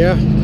Yeah.